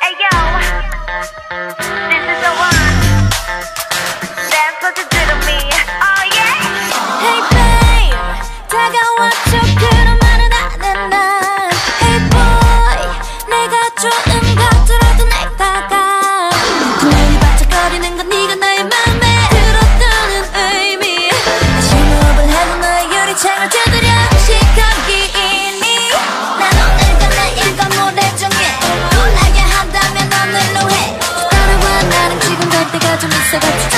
Hey yo, think I'm gonna miss it.